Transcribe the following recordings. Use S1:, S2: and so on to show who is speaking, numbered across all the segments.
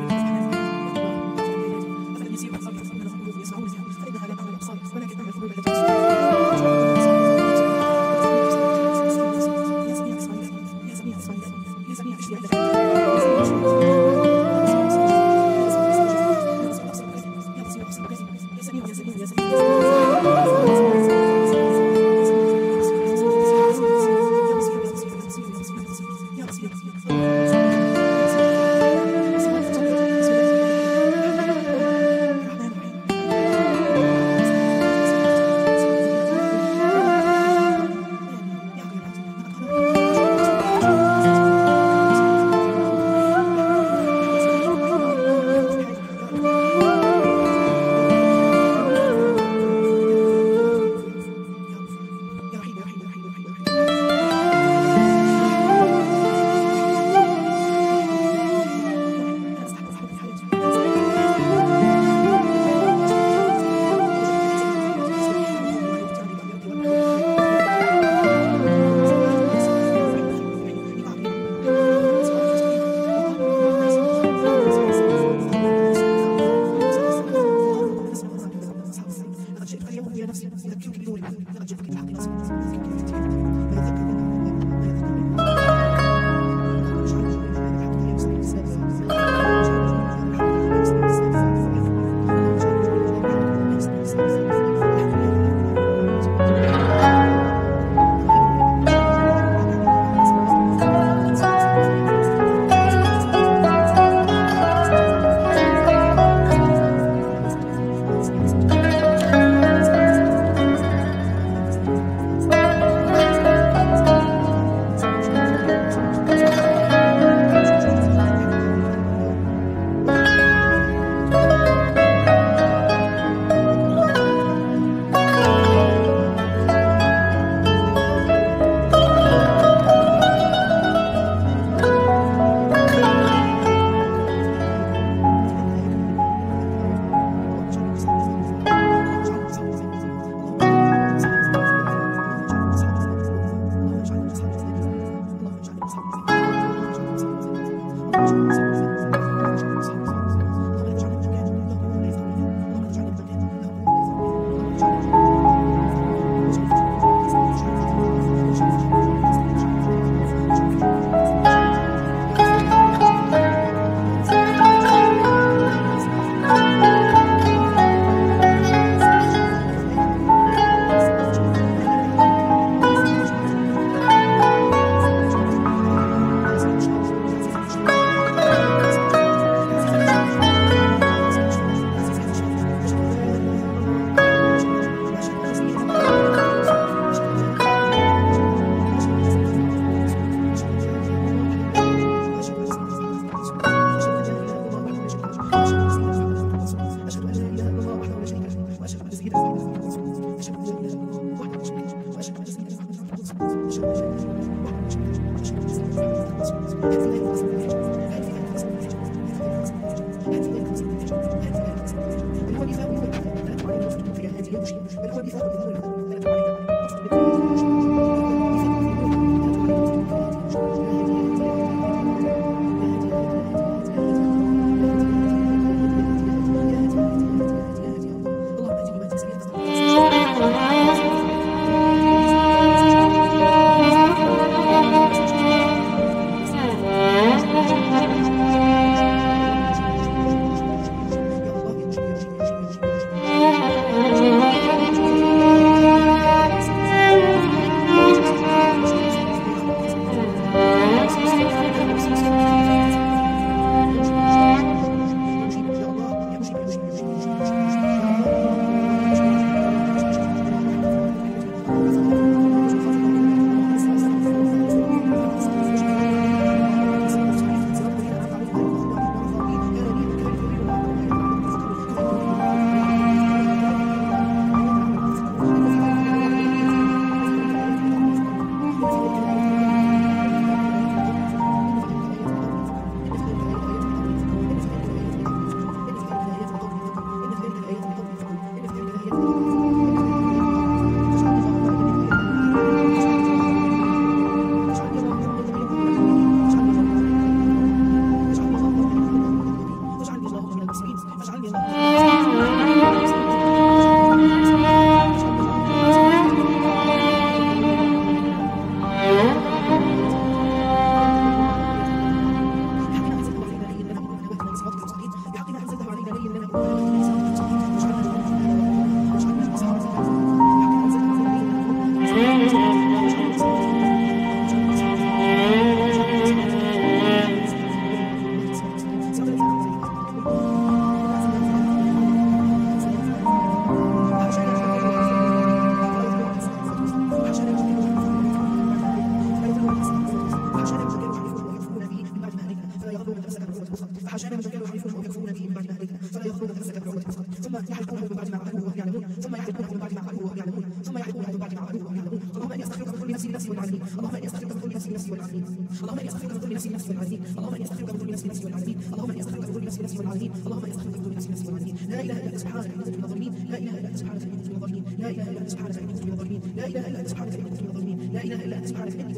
S1: business. ويكفرون به من بعد ما هديتنا فلا يخرون نفسك بالعروة الوثقى ثم يحلفون من بعد ما عملوه وهم يعلمون ثم يحلفون من بعد ما عملوه وهم يعلمون ثم يحلفون من بعد ما عملوه وهم يعلمون اللهم اني استغفرك من كل نفسي نفسي والعالمين اللهم اني استغفرك من كل نفسي نفسي والعالمين اللهم اني استغفرك من كل نفسي نفسي والعالمين اللهم اني استغفرك من كل نفسي نفسي والعالمين اللهم اني استغفرك من كل نفسي نفسي والعالمين اللهم اني استغفرك من كل نفسي نفسي والعالمين لا اله الا انت سبحانك اني من الظالمين لا اله الا انت سبحانك اني من الظالمين لا اله الا انت سبحانك اني من الظالمين لا اله الا انت سبحانك اني من الظالمين لا اله الا انت سبحانك اني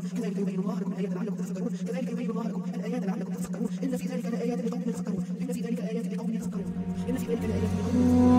S1: تعلمون كذلك يبين الله لكم الآيات لعلكم تفكرون كذلك يبين الله لكم الآيات لعلكم تفكرون إن في ذلك لآيات لقوم يتفكرون. إن في ذلك آيات لقوم يتفكرون. إن في ذلك لآيات لقوم يتفكرون